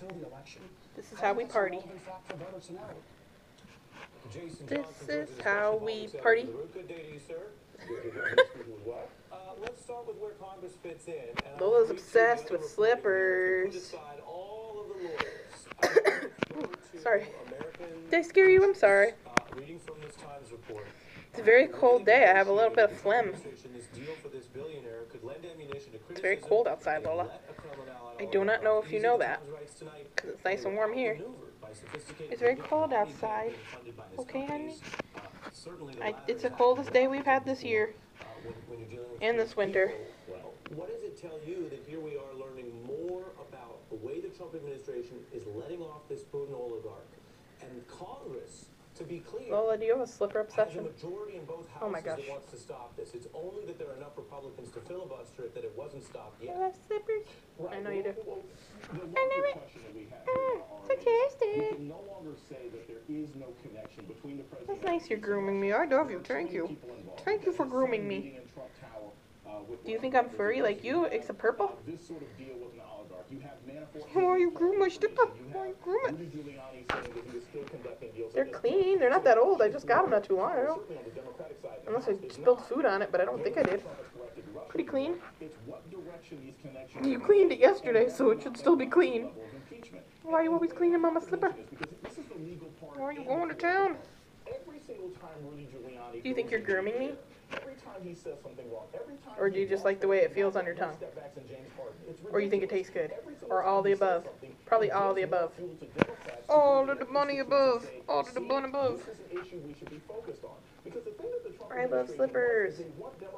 until the election. This is how we party. relevant fact for voters to know. Jason This is how we party. Good day to you, sir. Uh, let's start with where Congress fits in. And I Lola's obsessed with slippers. Republicans to Put aside all of the. I want to go to sorry. American, Did I scare you? I'm sorry. uh, reading from this Times report. It's a very cold day. I have a little bit of phlegm. This deal for this billionaire could lend ammunition to It's very cold outside, Lola. Do not know if you know that, Times rights tonight, 'cause it's nice and warm here. It's very cold outside. Okay, honey? I, it's the coldest day we've had this year. And this winter. what does it tell you that here we are learning more about the way the Trump administration is letting off this Putin oligarch? And Congress, to be clear, Lola, do you have a slipper has a obsession? majority in both Oh my houses that gosh. wants to stop this. It's only that there are enough Republicans to filibuster it that it wasn't stopped I yet. love slippers. Right, I know you do. well, well, The I know larger it. question that we have ah, here it's already, fantastic. we can no longer say that there is no connection between the president. That's nice you're grooming me. I love you. Thank you. Thank you for grooming me. Do you think I'm furry like you, except purple? This sort of deal with an oligarch. You have Manafort. Why you groom my slipper? You Why you have groom it? Rudy Giuliani saying that he was still conducting deals They're clean. They're not that old. I just got them not too long ago. Certainly on the Democratic side, Unless I spilled food on it, but I don't think I did. Trump has corrected Russia. Pretty clean. It's what direction these connections You cleaned it yesterday, so it should still be clean. the level of impeachment. Why are you always cleaning Mama's slipper? Because this is the legal part Why are you going to town? Every single time Rudy Giuliani Do you think you're grooming me? Jail, Every time he says something wrong, every time Or do you just like the way it feels on your tongue? step back in James Harden. It's Or you think it tastes good? Or all the above? Probably all the above. fuel to Democrats to All of the money above. All of the money above. This is an issue we should be focused on. Because the thing that the Trump I love administration wants is slippers. they want Democrats